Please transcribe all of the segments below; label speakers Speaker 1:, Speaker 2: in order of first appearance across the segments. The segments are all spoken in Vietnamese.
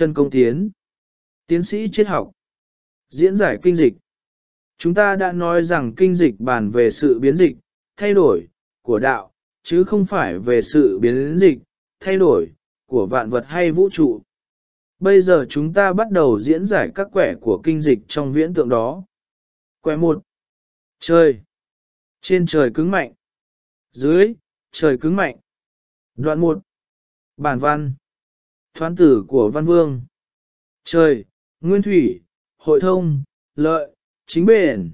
Speaker 1: Trần Công Tiến, tiến sĩ triết học, diễn giải kinh dịch. Chúng ta đã nói rằng kinh dịch bàn về sự biến dịch, thay đổi, của đạo, chứ không phải về sự biến dịch, thay đổi, của vạn vật hay vũ trụ. Bây giờ chúng ta bắt đầu diễn giải các quẻ của kinh dịch trong viễn tượng đó. Quẻ 1. Trời. Trên trời cứng mạnh. Dưới, trời cứng mạnh. Đoạn 1. Bản văn. Thoán tử của văn vương. Trời, nguyên thủy, hội thông, lợi, chính bền.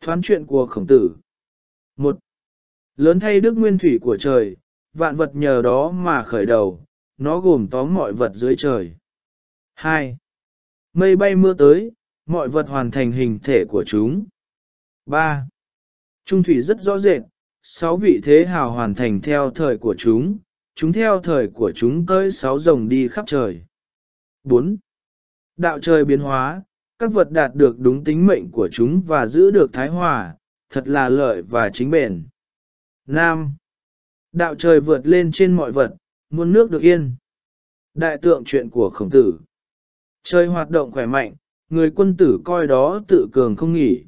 Speaker 1: Thoán chuyện của khổng tử. Một, Lớn thay đức nguyên thủy của trời, vạn vật nhờ đó mà khởi đầu, nó gồm tóm mọi vật dưới trời. 2. Mây bay mưa tới, mọi vật hoàn thành hình thể của chúng. 3. Trung thủy rất rõ rệt, sáu vị thế hào hoàn thành theo thời của chúng, chúng theo thời của chúng tới sáu rồng đi khắp trời. 4. Đạo trời biến hóa, các vật đạt được đúng tính mệnh của chúng và giữ được thái hòa, thật là lợi và chính bền. Nam. Đạo trời vượt lên trên mọi vật, muôn nước được yên. Đại tượng chuyện của khổng tử. Trời hoạt động khỏe mạnh, người quân tử coi đó tự cường không nghỉ.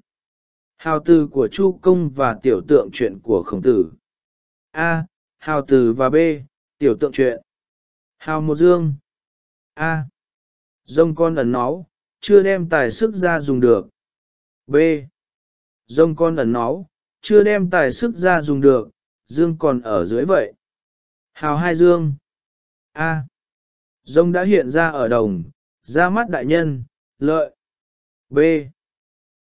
Speaker 1: Hào từ của Chu Công và tiểu tượng chuyện của khổng tử. A. Hào từ và B. Tiểu tượng chuyện. Hào một dương. A. Dông con ẩn náu, chưa đem tài sức ra dùng được. B. Dông con ẩn náu, chưa đem tài sức ra dùng được, dương còn ở dưới vậy. Hào hai dương. A. Dông đã hiện ra ở đồng, ra mắt đại nhân, lợi. B.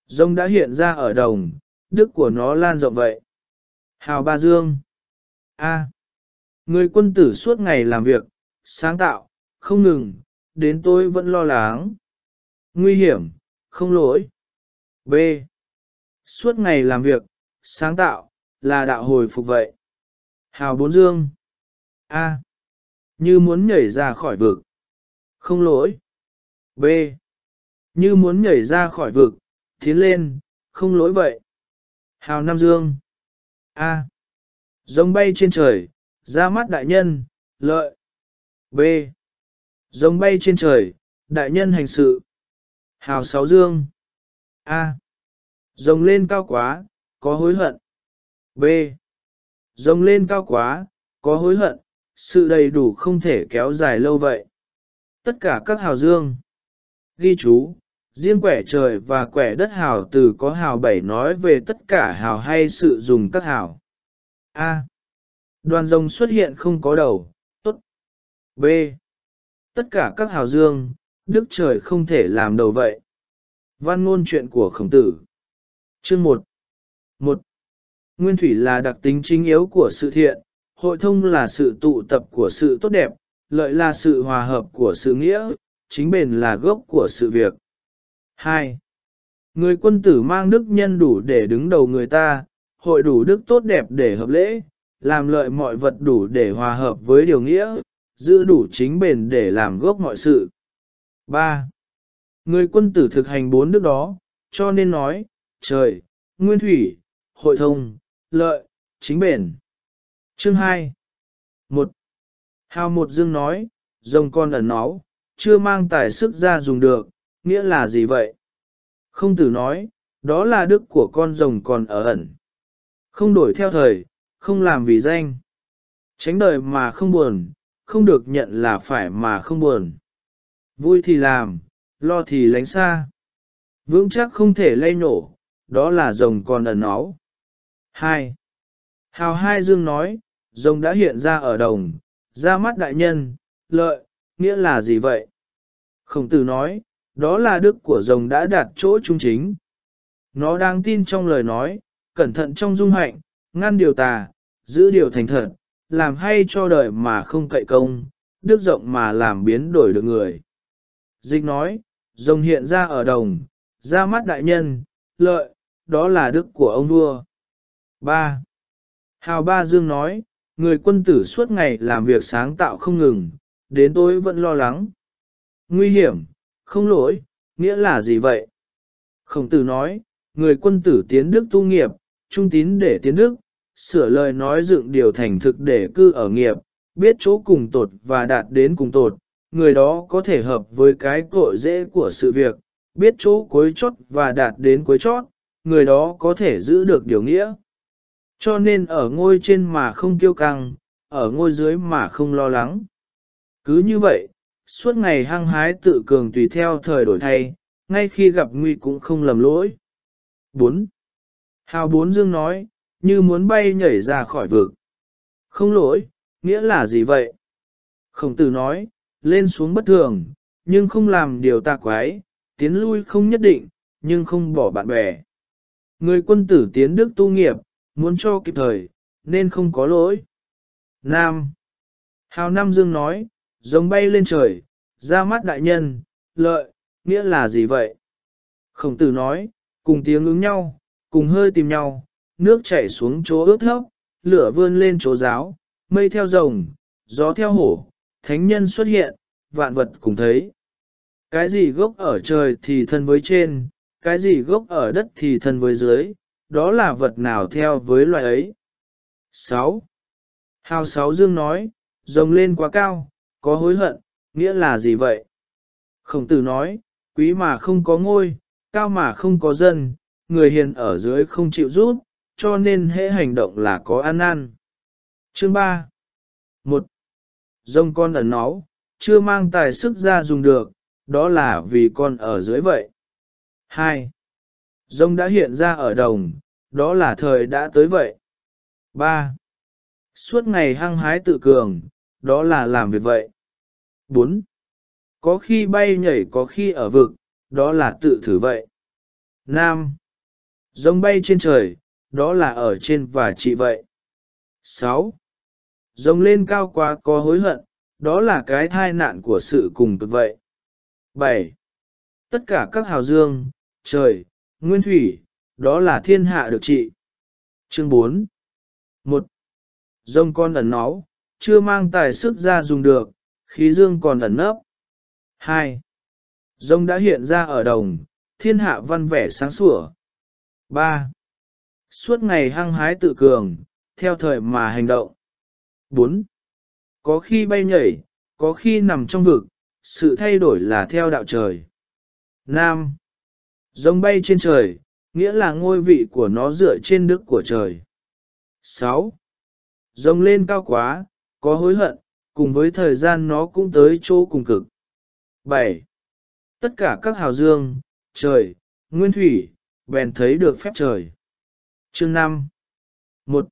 Speaker 1: Dông đã hiện ra ở đồng, đức của nó lan rộng vậy. Hào ba dương. A. Người quân tử suốt ngày làm việc, sáng tạo, không ngừng, đến tôi vẫn lo lắng. Nguy hiểm, không lỗi. B. Suốt ngày làm việc, sáng tạo, là đạo hồi phục vậy. Hào bốn dương. A. Như muốn nhảy ra khỏi vực. Không lỗi. B. Như muốn nhảy ra khỏi vực, tiến lên, không lỗi vậy. Hào Nam Dương. A. giống bay trên trời, ra mắt đại nhân, lợi. B. Rồng bay trên trời, đại nhân hành sự. Hào Sáu Dương. A. Rồng lên cao quá, có hối hận. B. Rồng lên cao quá, có hối hận, sự đầy đủ không thể kéo dài lâu vậy. Tất cả các hào dương. Ghi chú, riêng quẻ trời và quẻ đất hào từ có hào bảy nói về tất cả hào hay sự dùng các hào. A. Đoàn rồng xuất hiện không có đầu, tốt. B. Tất cả các hào dương, đức trời không thể làm đầu vậy. Văn ngôn chuyện của khổng tử. Chương 1 1. Nguyên thủy là đặc tính chính yếu của sự thiện, hội thông là sự tụ tập của sự tốt đẹp, lợi là sự hòa hợp của sự nghĩa, chính bền là gốc của sự việc. 2. Người quân tử mang đức nhân đủ để đứng đầu người ta, hội đủ đức tốt đẹp để hợp lễ, làm lợi mọi vật đủ để hòa hợp với điều nghĩa, giữ đủ chính bền để làm gốc mọi sự. 3. Người quân tử thực hành bốn đức đó, cho nên nói, trời, nguyên thủy, hội thông, lợi, chính bền. Chương 2 1. Hào một dương nói, rồng con ẩn náu, chưa mang tài sức ra dùng được, nghĩa là gì vậy? Không tử nói, đó là đức của con rồng còn ở ẩn. Không đổi theo thời, không làm vì danh. Tránh đời mà không buồn, không được nhận là phải mà không buồn. Vui thì làm, lo thì lánh xa. Vững chắc không thể lay nổ, đó là rồng còn ẩn náu. 2. Hào Hai Dương nói, rồng đã hiện ra ở đồng, ra mắt đại nhân, lợi, nghĩa là gì vậy? Khổng tử nói, đó là đức của rồng đã đạt chỗ trung chính. Nó đang tin trong lời nói, cẩn thận trong dung hạnh, ngăn điều tà, giữ điều thành thật, làm hay cho đời mà không cậy công, đức rộng mà làm biến đổi được người. Dịch nói, rồng hiện ra ở đồng, ra mắt đại nhân, lợi, đó là đức của ông vua. 3. Hào Ba Dương nói, người quân tử suốt ngày làm việc sáng tạo không ngừng, đến tối vẫn lo lắng. Nguy hiểm, không lỗi, nghĩa là gì vậy? Khổng tử nói, người quân tử tiến đức tu nghiệp, trung tín để tiến đức, sửa lời nói dựng điều thành thực để cư ở nghiệp, biết chỗ cùng tột và đạt đến cùng tột, người đó có thể hợp với cái cội dễ của sự việc, biết chỗ cuối chót và đạt đến cuối chót, người đó có thể giữ được điều nghĩa. Cho nên ở ngôi trên mà không kiêu căng, ở ngôi dưới mà không lo lắng. Cứ như vậy, suốt ngày hăng hái tự cường tùy theo thời đổi thay, ngay khi gặp nguy cũng không lầm lỗi. 4. Hào Bốn Dương nói, như muốn bay nhảy ra khỏi vực. Không lỗi, nghĩa là gì vậy? Khổng tử nói, lên xuống bất thường, nhưng không làm điều ta quái, tiến lui không nhất định, nhưng không bỏ bạn bè. Người quân tử tiến đức tu nghiệp, muốn cho kịp thời, nên không có lỗi. Nam Hào Nam Dương nói, giống bay lên trời, ra mắt đại nhân, lợi, nghĩa là gì vậy? Khổng tử nói, cùng tiếng ứng nhau, cùng hơi tìm nhau, nước chảy xuống chỗ ướt thấp, lửa vươn lên chỗ giáo, mây theo rồng, gió theo hổ, thánh nhân xuất hiện, vạn vật cùng thấy. Cái gì gốc ở trời thì thân với trên, cái gì gốc ở đất thì thân với dưới, đó là vật nào theo với loài ấy. 6. Hào Sáu Dương nói, rồng lên quá cao, có hối hận, nghĩa là gì vậy? Khổng tử nói, quý mà không có ngôi, cao mà không có dân, người hiền ở dưới không chịu rút, cho nên hễ hành động là có ăn ăn. Chương 3 1. Rồng con ẩn náu, chưa mang tài sức ra dùng được, đó là vì con ở dưới vậy. 2. Rồng đã hiện ra ở đồng, đó là thời đã tới vậy. 3. Suốt ngày hăng hái tự cường, đó là làm việc vậy. 4. Có khi bay nhảy có khi ở vực, đó là tự thử vậy. 5. Rồng bay trên trời, đó là ở trên và chị vậy. 6. Rồng lên cao quá có hối hận, đó là cái thai nạn của sự cùng cực vậy. 7. Tất cả các hào dương, trời, nguyên thủy, đó là thiên hạ được trị. Chương 4 1. Rồng con ẩn náu, chưa mang tài sức ra dùng được, khí dương còn ẩn nấp. 2. Rồng đã hiện ra ở đồng, thiên hạ văn vẻ sáng sủa. 3. Suốt ngày hăng hái tự cường, theo thời mà hành động. 4. Có khi bay nhảy, có khi nằm trong vực, sự thay đổi là theo đạo trời. Nam. Rồng bay trên trời, nghĩa là ngôi vị của nó dựa trên đức của trời. 6. Rồng lên cao quá, có hối hận, cùng với thời gian nó cũng tới chỗ cùng cực. 7. Tất cả các hào dương, trời, nguyên thủy, bèn thấy được phép trời. Chương 5 1.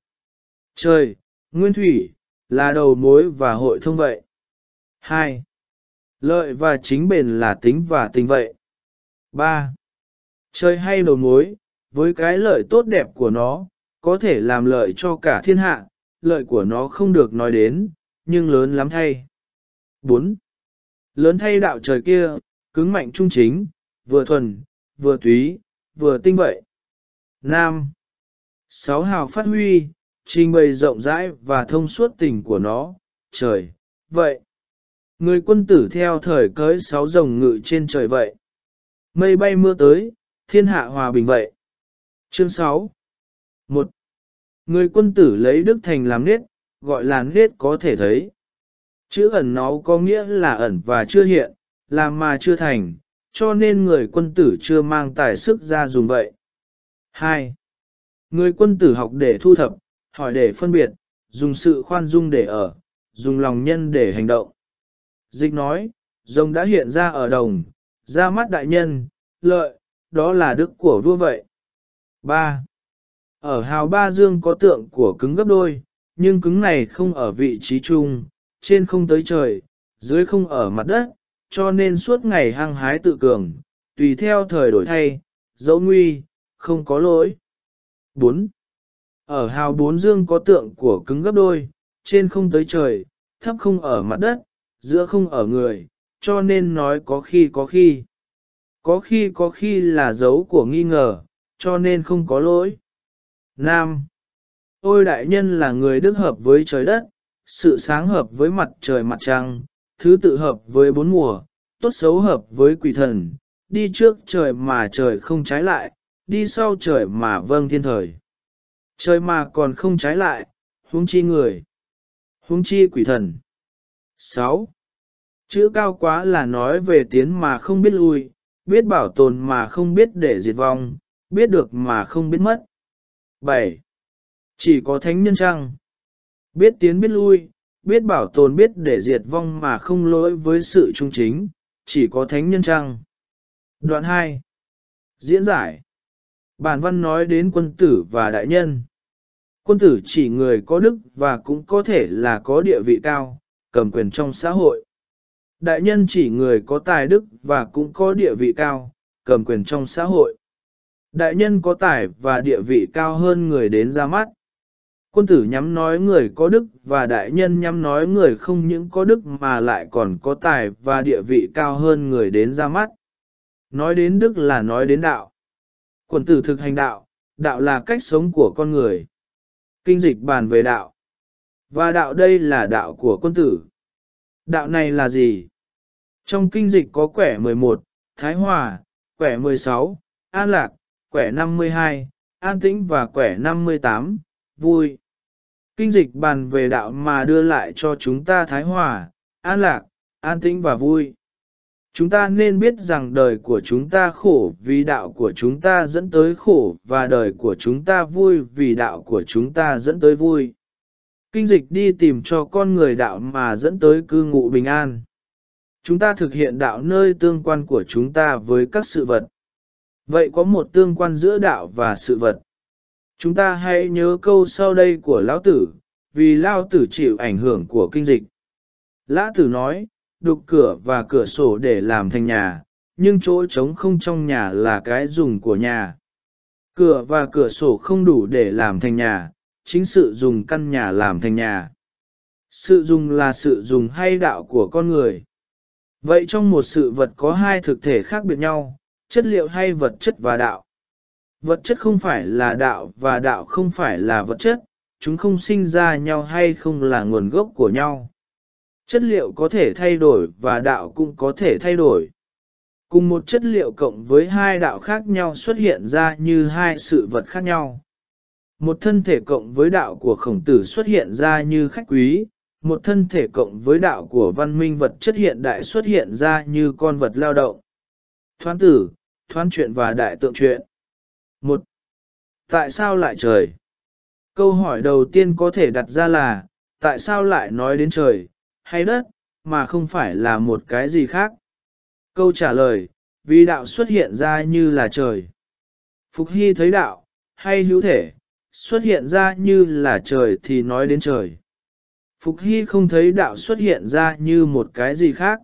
Speaker 1: Trời, nguyên thủy, là đầu mối và hội thông vậy. 2. Lợi và chính bền là tính và tình vậy. 3. Trời hay đầu mối, với cái lợi tốt đẹp của nó, có thể làm lợi cho cả thiên hạ, lợi của nó không được nói đến, nhưng lớn lắm thay. 4. Lớn thay đạo trời kia, cứng mạnh trung chính, vừa thuần, vừa túy, vừa tinh vậy. Nam. Sáu hào phát huy, trình bày rộng rãi và thông suốt tình của nó, trời, vậy. Người quân tử theo thời cưới sáu rồng ngự trên trời vậy. Mây bay mưa tới, thiên hạ hòa bình vậy. Chương 6 1. Người quân tử lấy đức thành làm nết, gọi là nết có thể thấy. Chữ ẩn nó có nghĩa là ẩn và chưa hiện, làm mà chưa thành, cho nên người quân tử chưa mang tài sức ra dùng vậy. 2. Người quân tử học để thu thập, hỏi để phân biệt, dùng sự khoan dung để ở, dùng lòng nhân để hành động. Dịch nói, rồng đã hiện ra ở đồng, ra mắt đại nhân, lợi, đó là đức của vua vậy. 3. Ở hào ba dương có tượng của cứng gấp đôi, nhưng cứng này không ở vị trí chung, trên không tới trời, dưới không ở mặt đất, cho nên suốt ngày hăng hái tự cường, tùy theo thời đổi thay, dẫu nguy, không có lỗi. 4. Ở hào bốn dương có tượng của cứng gấp đôi, trên không tới trời, thấp không ở mặt đất, giữa không ở người, cho nên nói có khi có khi. Có khi có khi là dấu của nghi ngờ, cho nên không có lỗi. Nam. Ôi đại nhân là người đức hợp với trời đất, sự sáng hợp với mặt trời mặt trăng, thứ tự hợp với bốn mùa, tốt xấu hợp với quỷ thần, đi trước trời mà trời không trái lại, đi sau trời mà vâng thiên thời. Trời mà còn không trái lại, huống chi người, huống chi quỷ thần. 6. Chữ cao quá là nói về tiến mà không biết lui, biết bảo tồn mà không biết để diệt vong, biết được mà không biết mất. 7. Chỉ có thánh nhân chăng? Biết tiến biết lui, biết bảo tồn biết để diệt vong mà không lỗi với sự trung chính, chỉ có thánh nhân chăng? Đoạn 2. Diễn giải. Bản văn nói đến quân tử và đại nhân. Quân tử chỉ người có đức và cũng có thể là có địa vị cao, cầm quyền trong xã hội. Đại nhân chỉ người có tài đức và cũng có địa vị cao, cầm quyền trong xã hội. Đại nhân có tài và địa vị cao hơn người đến ra mắt. Quân tử nhắm nói người có đức và đại nhân nhắm nói người không những có đức mà lại còn có tài và địa vị cao hơn người đến ra mắt. Nói đến đức là nói đến đạo. Quân tử thực hành đạo, đạo là cách sống của con người. Kinh dịch bàn về đạo. Và đạo đây là đạo của quân tử. Đạo này là gì? Trong kinh dịch có quẻ 11, Thái Hòa, quẻ 16, An Lạc, quẻ 52, An Tĩnh và quẻ 58, Vui. Kinh dịch bàn về đạo mà đưa lại cho chúng ta Thái Hòa, An Lạc, An Tĩnh và Vui. Chúng ta nên biết rằng đời của chúng ta khổ vì đạo của chúng ta dẫn tới khổ và đời của chúng ta vui vì đạo của chúng ta dẫn tới vui. Kinh dịch đi tìm cho con người đạo mà dẫn tới cư ngụ bình an. Chúng ta thực hiện đạo nơi tương quan của chúng ta với các sự vật. Vậy có một tương quan giữa đạo và sự vật. Chúng ta hãy nhớ câu sau đây của Lão Tử, vì Lão Tử chịu ảnh hưởng của kinh dịch. Lão Tử nói, đục cửa và cửa sổ để làm thành nhà, nhưng chỗ trống không trong nhà là cái dùng của nhà. Cửa và cửa sổ không đủ để làm thành nhà, chính sự dùng căn nhà làm thành nhà. Sự dùng là sự dùng hay đạo của con người. Vậy trong một sự vật có hai thực thể khác biệt nhau, chất liệu hay vật chất và đạo. Vật chất không phải là đạo và đạo không phải là vật chất, chúng không sinh ra nhau hay không là nguồn gốc của nhau. Chất liệu có thể thay đổi và đạo cũng có thể thay đổi. Cùng một chất liệu cộng với hai đạo khác nhau xuất hiện ra như hai sự vật khác nhau. Một thân thể cộng với đạo của khổng tử xuất hiện ra như khách quý, một thân thể cộng với đạo của văn minh vật chất hiện đại xuất hiện ra như con vật lao động. Thoán tử, thoán chuyện và đại tượng chuyện. Một, Tại sao lại trời? Câu hỏi đầu tiên có thể đặt ra là, tại sao lại nói đến trời, hay đất, mà không phải là một cái gì khác? Câu trả lời, vì đạo xuất hiện ra như là trời. Phục Hy thấy đạo, hay hữu thể, xuất hiện ra như là trời thì nói đến trời. Phục Hy không thấy đạo xuất hiện ra như một cái gì khác.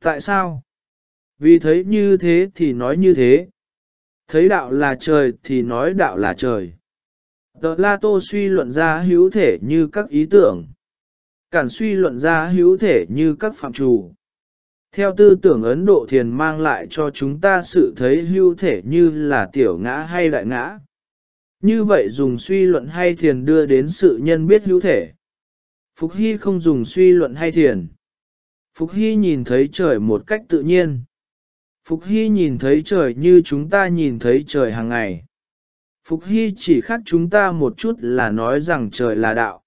Speaker 1: Tại sao? Vì thấy như thế thì nói như thế. Thấy đạo là trời thì nói đạo là trời. Tờ La Tô suy luận ra hữu thể như các ý tưởng. Cản suy luận ra hữu thể như các phạm trù. Theo tư tưởng Ấn Độ thiền mang lại cho chúng ta sự thấy hữu thể như là tiểu ngã hay đại ngã. Như vậy dùng suy luận hay thiền đưa đến sự nhân biết hữu thể. Phục Hy không dùng suy luận hay thiền. Phục Hy nhìn thấy trời một cách tự nhiên. Phục Hy nhìn thấy trời như chúng ta nhìn thấy trời hàng ngày. Phục Hy chỉ khác chúng ta một chút là nói rằng trời là đạo.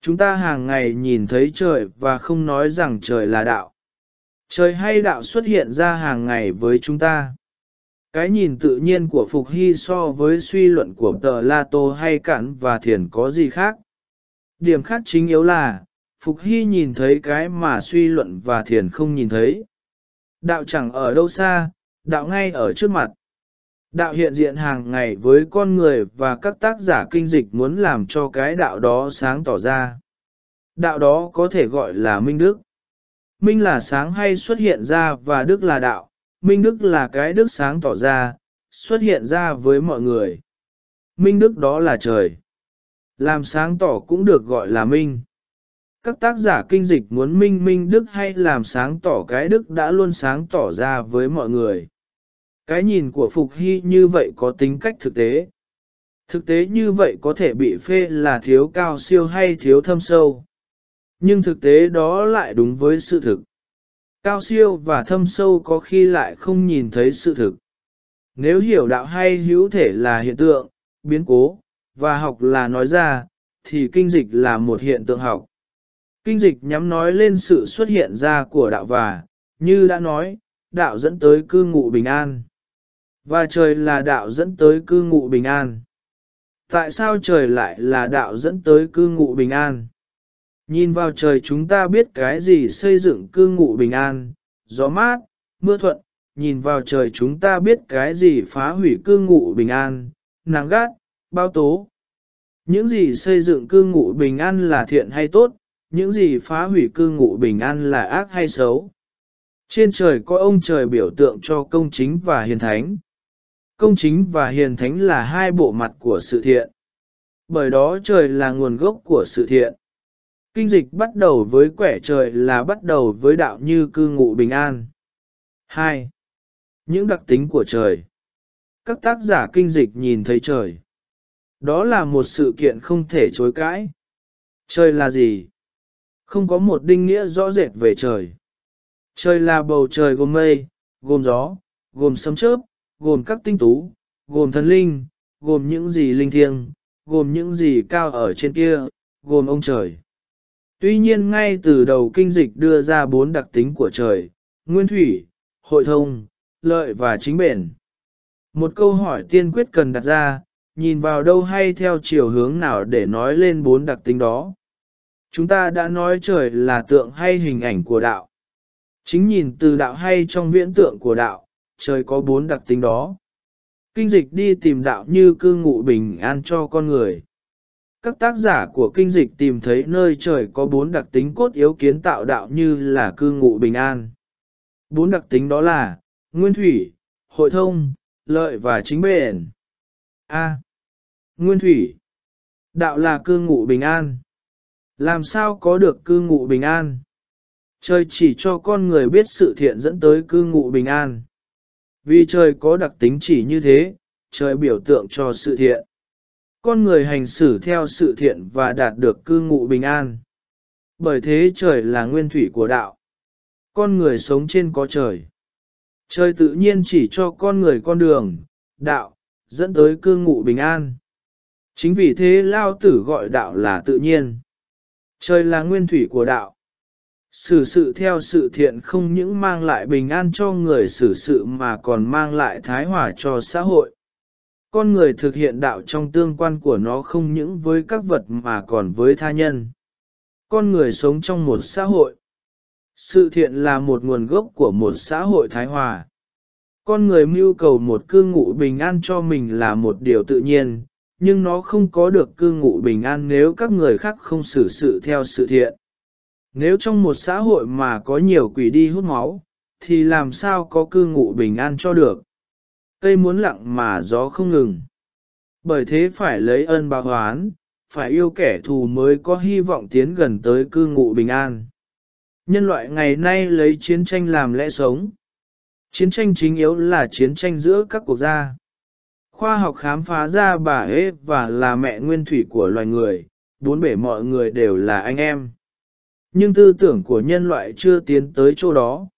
Speaker 1: Chúng ta hàng ngày nhìn thấy trời và không nói rằng trời là đạo. Trời hay đạo xuất hiện ra hàng ngày với chúng ta. Cái nhìn tự nhiên của Phục Hy so với suy luận của tờ La Tô hay Cản và Thiền có gì khác? Điểm khác chính yếu là, Phục Hy nhìn thấy cái mà suy luận và Thiền không nhìn thấy. Đạo chẳng ở đâu xa, đạo ngay ở trước mặt. Đạo hiện diện hàng ngày với con người và các tác giả kinh dịch muốn làm cho cái đạo đó sáng tỏ ra. Đạo đó có thể gọi là Minh Đức. Minh là sáng hay xuất hiện ra và Đức là đạo. Minh Đức là cái Đức sáng tỏ ra, xuất hiện ra với mọi người. Minh Đức đó là trời. Làm sáng tỏ cũng được gọi là Minh. Các tác giả kinh dịch muốn minh minh đức hay làm sáng tỏ cái đức đã luôn sáng tỏ ra với mọi người. Cái nhìn của Phục Hy như vậy có tính cách thực tế. Thực tế như vậy có thể bị phê là thiếu cao siêu hay thiếu thâm sâu. Nhưng thực tế đó lại đúng với sự thực. Cao siêu và thâm sâu có khi lại không nhìn thấy sự thực. Nếu hiểu đạo hay hữu thể là hiện tượng, biến cố, và học là nói ra, thì kinh dịch là một hiện tượng học. Kinh dịch nhắm nói lên sự xuất hiện ra của đạo và, như đã nói, đạo dẫn tới cư ngụ bình an. Và trời là đạo dẫn tới cư ngụ bình an. Tại sao trời lại là đạo dẫn tới cư ngụ bình an? Nhìn vào trời chúng ta biết cái gì xây dựng cư ngụ bình an, gió mát, mưa thuận, nhìn vào trời chúng ta biết cái gì phá hủy cư ngụ bình an, nắng gắt, bao tố. Những gì xây dựng cư ngụ bình an là thiện hay tốt, những gì phá hủy cư ngụ bình an là ác hay xấu. Trên trời có ông trời biểu tượng cho công chính và hiền thánh. Công chính và hiền thánh là hai bộ mặt của sự thiện. Bởi đó trời là nguồn gốc của sự thiện. Kinh dịch bắt đầu với quẻ trời là bắt đầu với đạo như cư ngụ bình an. 2. Những đặc tính của trời. Các tác giả kinh dịch nhìn thấy trời. Đó là một sự kiện không thể chối cãi. Trời là gì? Không có một định nghĩa rõ rệt về trời. Trời là bầu trời gồm mây, gồm gió, gồm sấm chớp, gồm các tinh tú, gồm thần linh, gồm những gì linh thiêng, gồm những gì cao ở trên kia, gồm ông trời. Tuy nhiên ngay từ đầu kinh dịch đưa ra bốn đặc tính của trời, nguyên thủy, hội thông, lợi và chính bền. Một câu hỏi tiên quyết cần đặt ra, nhìn vào đâu hay theo chiều hướng nào để nói lên bốn đặc tính đó. Chúng ta đã nói trời là tượng hay hình ảnh của đạo. Chính nhìn từ đạo hay trong viễn tượng của đạo, trời có bốn đặc tính đó. Kinh dịch đi tìm đạo như cư ngụ bình an cho con người. Các tác giả của kinh dịch tìm thấy nơi trời có bốn đặc tính cốt yếu kiến tạo đạo như là cư ngụ bình an. Bốn đặc tính đó là nguyên thủy, hội thông, lợi và chính bền. A. Nguyên thủy. Đạo là cư ngụ bình an. Làm sao có được cư ngụ bình an? Trời chỉ cho con người biết sự thiện dẫn tới cư ngụ bình an. Vì trời có đặc tính chỉ như thế, trời biểu tượng cho sự thiện. Con người hành xử theo sự thiện và đạt được cư ngụ bình an. Bởi thế trời là nguyên thủy của đạo. Con người sống trên có trời. Trời tự nhiên chỉ cho con người con đường, đạo, dẫn tới cư ngụ bình an. Chính vì thế Lao Tử gọi đạo là tự nhiên. Trời là nguyên thủy của đạo. Sử sự theo sự thiện không những mang lại bình an cho người xử sự mà còn mang lại thái hòa cho xã hội. Con người thực hiện đạo trong tương quan của nó không những với các vật mà còn với tha nhân. Con người sống trong một xã hội. Sự thiện là một nguồn gốc của một xã hội thái hòa. Con người mưu cầu một cư ngụ bình an cho mình là một điều tự nhiên, nhưng nó không có được cư ngụ bình an nếu các người khác không xử sự theo sự thiện. Nếu trong một xã hội mà có nhiều quỷ đi hút máu, thì làm sao có cư ngụ bình an cho được? Cây muốn lặng mà gió không ngừng. Bởi thế phải lấy ơn báo hoán, phải yêu kẻ thù mới có hy vọng tiến gần tới cư ngụ bình an. Nhân loại ngày nay lấy chiến tranh làm lẽ sống. Chiến tranh chính yếu là chiến tranh giữa các quốc gia. Khoa học khám phá ra bà ế và là mẹ nguyên thủy của loài người, bốn bể mọi người đều là anh em. Nhưng tư tưởng của nhân loại chưa tiến tới chỗ đó.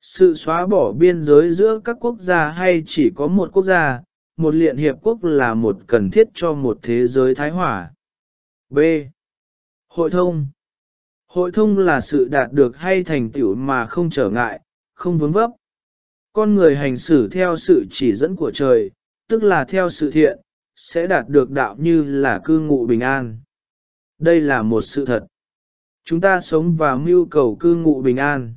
Speaker 1: Sự xóa bỏ biên giới giữa các quốc gia hay chỉ có một quốc gia, một liên hiệp quốc là một cần thiết cho một thế giới thái hòa. B. Hội thông Hội thông là sự đạt được hay thành tựu mà không trở ngại, không vướng vấp. Con người hành xử theo sự chỉ dẫn của trời, tức là theo sự thiện, sẽ đạt được đạo như là cư ngụ bình an. Đây là một sự thật. Chúng ta sống và mưu cầu cư ngụ bình an.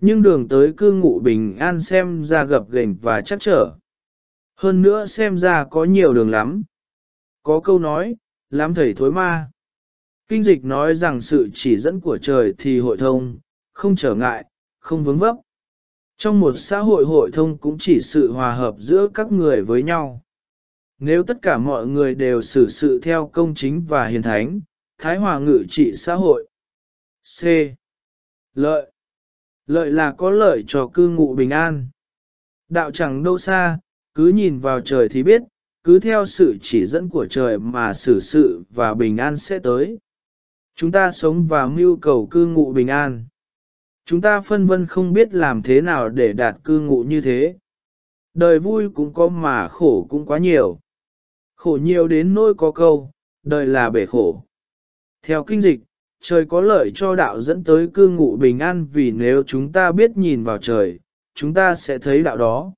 Speaker 1: Nhưng đường tới cư ngụ bình an xem ra gập ghềnh và chắc trở. Hơn nữa xem ra có nhiều đường lắm. Có câu nói, lắm thầy thối ma. Kinh dịch nói rằng sự chỉ dẫn của trời thì hội thông, không trở ngại, không vướng vấp. Trong một xã hội hội thông cũng chỉ sự hòa hợp giữa các người với nhau. Nếu tất cả mọi người đều xử sự theo công chính và hiền thánh, thái hòa ngự trị xã hội. C. Lợi Lợi là có lợi cho cư ngụ bình an. Đạo chẳng đâu xa, cứ nhìn vào trời thì biết, cứ theo sự chỉ dẫn của trời mà xử sự và bình an sẽ tới. Chúng ta sống và mưu cầu cư ngụ bình an. Chúng ta phân vân không biết làm thế nào để đạt cư ngụ như thế. Đời vui cũng có mà khổ cũng quá nhiều. Khổ nhiều đến nỗi có câu, đời là bể khổ. Theo kinh dịch, trời có lợi cho đạo dẫn tới cư ngụ bình an vì nếu chúng ta biết nhìn vào trời, chúng ta sẽ thấy đạo đó.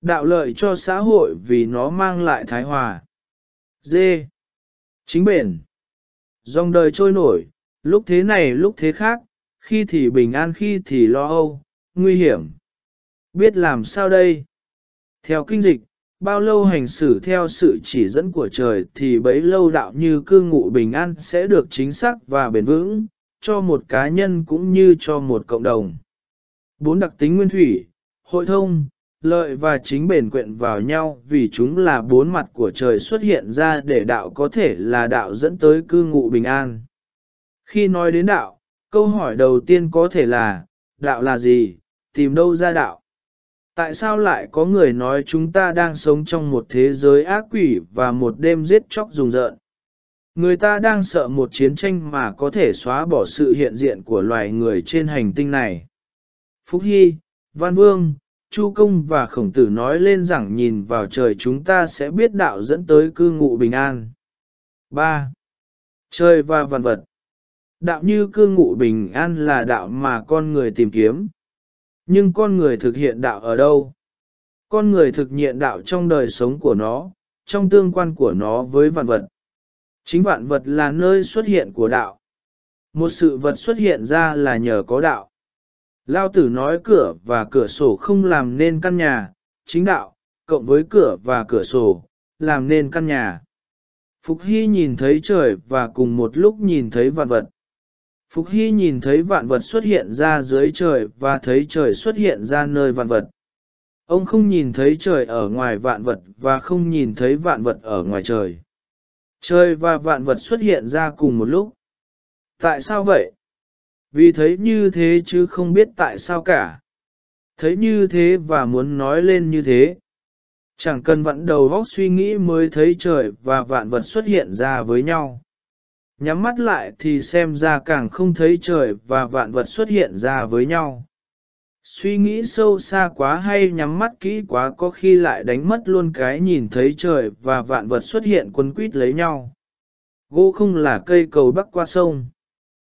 Speaker 1: Đạo lợi cho xã hội vì nó mang lại thái hòa. D. Chính bền. Dòng đời trôi nổi, lúc thế này lúc thế khác, khi thì bình an khi thì lo âu, nguy hiểm. Biết làm sao đây? Theo kinh dịch, bao lâu hành xử theo sự chỉ dẫn của trời thì bấy lâu đạo như cư ngụ bình an sẽ được chính xác và bền vững, cho một cá nhân cũng như cho một cộng đồng. Bốn đặc tính nguyên thủy, hội thông, lợi và chính bền quyện vào nhau vì chúng là bốn mặt của trời xuất hiện ra để đạo có thể là đạo dẫn tới cư ngụ bình an. Khi nói đến đạo, câu hỏi đầu tiên có thể là, đạo là gì, tìm đâu ra đạo? Tại sao lại có người nói chúng ta đang sống trong một thế giới ác quỷ và một đêm giết chóc rùng rợn? Người ta đang sợ một chiến tranh mà có thể xóa bỏ sự hiện diện của loài người trên hành tinh này. Phúc Hy, Văn Vương, Chu Công và Khổng Tử nói lên rằng nhìn vào trời chúng ta sẽ biết đạo dẫn tới cư ngụ bình an. 3. Trời và vạn vật Đạo như cư ngụ bình an là đạo mà con người tìm kiếm. Nhưng con người thực hiện đạo ở đâu? Con người thực hiện đạo trong đời sống của nó, trong tương quan của nó với vạn vật. Chính vạn vật là nơi xuất hiện của đạo. Một sự vật xuất hiện ra là nhờ có đạo. Lao tử nói cửa và cửa sổ không làm nên căn nhà, chính đạo, cộng với cửa và cửa sổ, làm nên căn nhà. Phục Hy nhìn thấy trời và cùng một lúc nhìn thấy vạn vật. Phục Hy nhìn thấy vạn vật xuất hiện ra dưới trời và thấy trời xuất hiện ra nơi vạn vật. Ông không nhìn thấy trời ở ngoài vạn vật và không nhìn thấy vạn vật ở ngoài trời. Trời và vạn vật xuất hiện ra cùng một lúc. Tại sao vậy? Vì thấy như thế chứ không biết tại sao cả. Thấy như thế và muốn nói lên như thế. Chẳng cần vặn đầu vóc suy nghĩ mới thấy trời và vạn vật xuất hiện ra với nhau. Nhắm mắt lại thì xem ra càng không thấy trời và vạn vật xuất hiện ra với nhau. Suy nghĩ sâu xa quá hay nhắm mắt kỹ quá có khi lại đánh mất luôn cái nhìn thấy trời và vạn vật xuất hiện quấn quýt lấy nhau. Gỗ không là cây cầu bắc qua sông.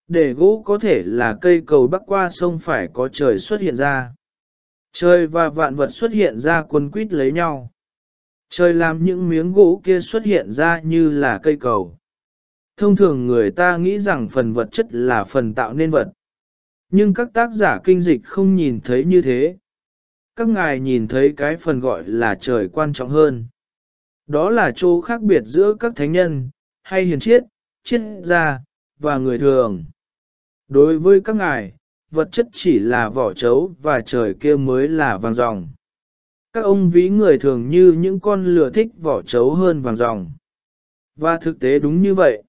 Speaker 1: Để gỗ có thể là cây cầu bắc qua sông phải có trời xuất hiện ra. Trời và vạn vật xuất hiện ra quấn quýt lấy nhau. Trời làm những miếng gỗ kia xuất hiện ra như là cây cầu. Thông thường người ta nghĩ rằng phần vật chất là phần tạo nên vật. Nhưng các tác giả kinh dịch không nhìn thấy như thế. Các ngài nhìn thấy cái phần gọi là trời quan trọng hơn. Đó là chỗ khác biệt giữa các thánh nhân, hay hiền triết, triết gia, và người thường. Đối với các ngài, vật chất chỉ là vỏ trấu và trời kia mới là vàng ròng. Các ông ví người thường như những con lừa thích vỏ trấu hơn vàng ròng. Và thực tế đúng như vậy.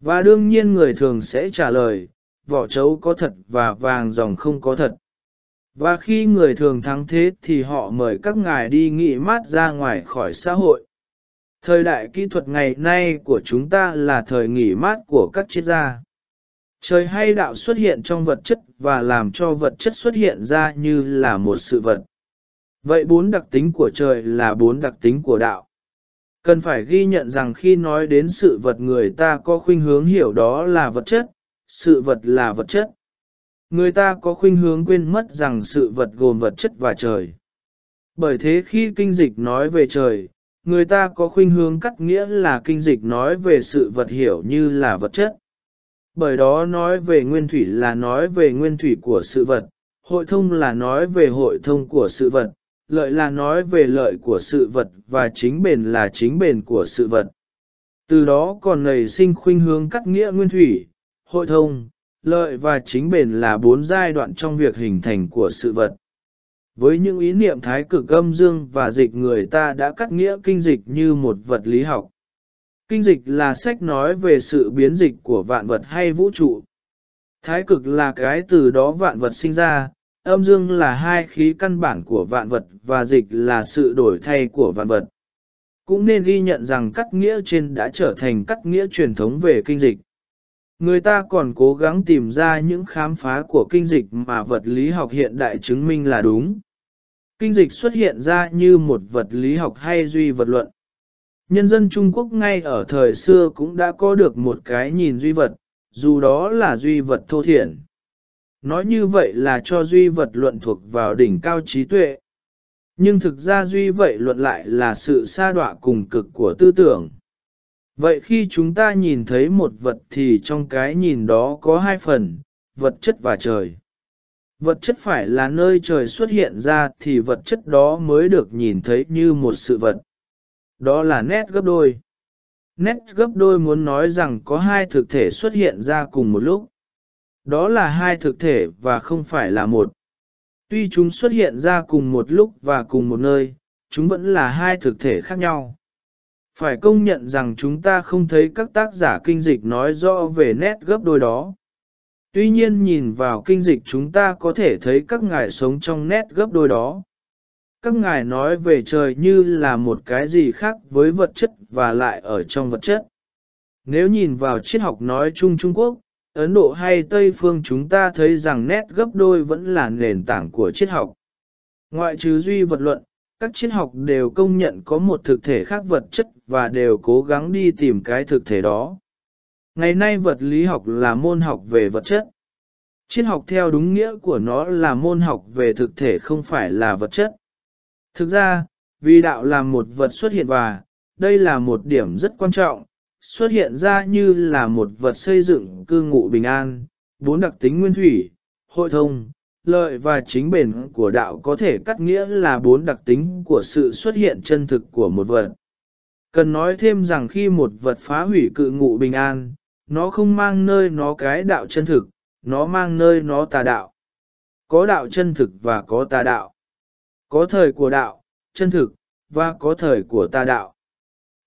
Speaker 1: Và đương nhiên người thường sẽ trả lời, vỏ trấu có thật và vàng dòng không có thật. Và khi người thường thắng thế thì họ mời các ngài đi nghỉ mát ra ngoài khỏi xã hội. Thời đại kỹ thuật ngày nay của chúng ta là thời nghỉ mát của các triết gia. Trời hay đạo xuất hiện trong vật chất và làm cho vật chất xuất hiện ra như là một sự vật. Vậy bốn đặc tính của trời là bốn đặc tính của đạo. Cần phải ghi nhận rằng khi nói đến sự vật người ta có khuynh hướng hiểu đó là vật chất, sự vật là vật chất. Người ta có khuynh hướng quên mất rằng sự vật gồm vật chất và trời. Bởi thế khi kinh dịch nói về trời, người ta có khuynh hướng cắt nghĩa là kinh dịch nói về sự vật hiểu như là vật chất. Bởi đó nói về nguyên thủy là nói về nguyên thủy của sự vật, hội thông là nói về hội thông của sự vật, lợi là nói về lợi của sự vật và chính bền là chính bền của sự vật. Từ đó còn nảy sinh khuynh hướng cắt nghĩa nguyên thủy, hội thông, lợi và chính bền là bốn giai đoạn trong việc hình thành của sự vật. Với những ý niệm thái cực âm dương và dịch người ta đã cắt nghĩa kinh dịch như một vật lý học. Kinh dịch là sách nói về sự biến dịch của vạn vật hay vũ trụ. Thái cực là cái từ đó vạn vật sinh ra, âm dương là hai khí căn bản của vạn vật và dịch là sự đổi thay của vạn vật. Cũng nên ghi nhận rằng cắt nghĩa trên đã trở thành cắt nghĩa truyền thống về kinh dịch. Người ta còn cố gắng tìm ra những khám phá của kinh dịch mà vật lý học hiện đại chứng minh là đúng. Kinh dịch xuất hiện ra như một vật lý học hay duy vật luận. Nhân dân Trung Quốc ngay ở thời xưa cũng đã có được một cái nhìn duy vật, dù đó là duy vật thô thiển. Nói như vậy là cho duy vật luận thuộc vào đỉnh cao trí tuệ. Nhưng thực ra duy vậy luận lại là sự sa đọa cùng cực của tư tưởng. Vậy khi chúng ta nhìn thấy một vật thì trong cái nhìn đó có hai phần, vật chất và trời. Vật chất phải là nơi trời xuất hiện ra thì vật chất đó mới được nhìn thấy như một sự vật. Đó là nét gấp đôi. Nét gấp đôi muốn nói rằng có hai thực thể xuất hiện ra cùng một lúc. Đó là hai thực thể và không phải là một. Tuy chúng xuất hiện ra cùng một lúc và cùng một nơi, chúng vẫn là hai thực thể khác nhau. Phải công nhận rằng chúng ta không thấy các tác giả kinh dịch nói rõ về nét gấp đôi đó. Tuy nhiên nhìn vào kinh dịch chúng ta có thể thấy các ngài sống trong nét gấp đôi đó. Các ngài nói về trời như là một cái gì khác với vật chất và lại ở trong vật chất. Nếu nhìn vào triết học nói chung Trung Quốc, Ấn Độ hay Tây Phương chúng ta thấy rằng nét gấp đôi vẫn là nền tảng của triết học. Ngoại trừ duy vật luận, các triết học đều công nhận có một thực thể khác vật chất và đều cố gắng đi tìm cái thực thể đó. Ngày nay vật lý học là môn học về vật chất. Triết học theo đúng nghĩa của nó là môn học về thực thể không phải là vật chất. Thực ra, vì đạo là một vật xuất hiện và, đây là một điểm rất quan trọng, xuất hiện ra như là một vật xây dựng cư ngụ bình an, bốn đặc tính nguyên thủy, hội thông, lợi và chính bền của đạo có thể cắt nghĩa là bốn đặc tính của sự xuất hiện chân thực của một vật. Cần nói thêm rằng khi một vật phá hủy cự ngụ bình an, nó không mang nơi nó cái đạo chân thực, nó mang nơi nó tà đạo. Có đạo chân thực và có tà đạo. Có thời của đạo, chân thực, và có thời của tà đạo.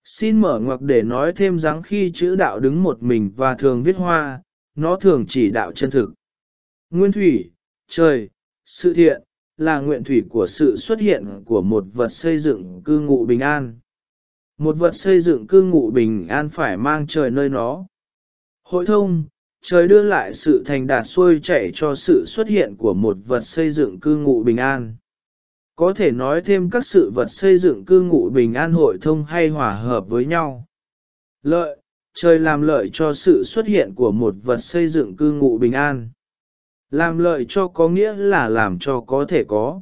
Speaker 1: Xin mở ngoặc để nói thêm rằng khi chữ đạo đứng một mình và thường viết hoa, nó thường chỉ đạo chân thực. Nguyên thủy, trời, sự thiện, là nguyện thủy của sự xuất hiện của một vật xây dựng cư ngụ bình an. Một vật xây dựng cư ngụ bình an phải mang trời nơi nó. Hội thông, trời đưa lại sự thành đạt xuôi chảy cho sự xuất hiện của một vật xây dựng cư ngụ bình an. Có thể nói thêm các sự vật xây dựng cư ngụ bình an hội thông hay hòa hợp với nhau. Lợi, trời làm lợi cho sự xuất hiện của một vật xây dựng cư ngụ bình an. Làm lợi cho có nghĩa là làm cho có thể có.